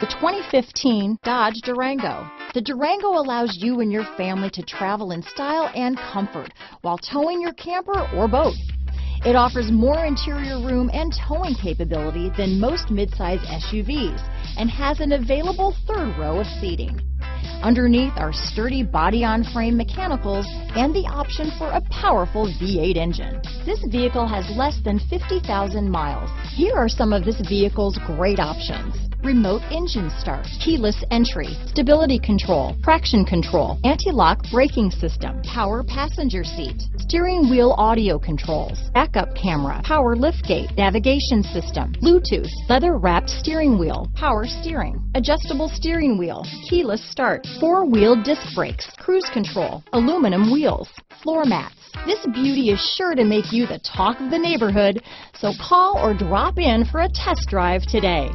The 2015 Dodge Durango. The Durango allows you and your family to travel in style and comfort while towing your camper or boat. It offers more interior room and towing capability than most midsize SUVs and has an available third row of seating. Underneath are sturdy body-on-frame mechanicals and the option for a powerful V8 engine. This vehicle has less than 50,000 miles. Here are some of this vehicle's great options remote engine start, keyless entry, stability control, traction control, anti-lock braking system, power passenger seat, steering wheel audio controls, backup camera, power liftgate, navigation system, Bluetooth, leather wrapped steering wheel, power steering, adjustable steering wheel, keyless start, four wheel disc brakes, cruise control, aluminum wheels, floor mats. This beauty is sure to make you the talk of the neighborhood, so call or drop in for a test drive today.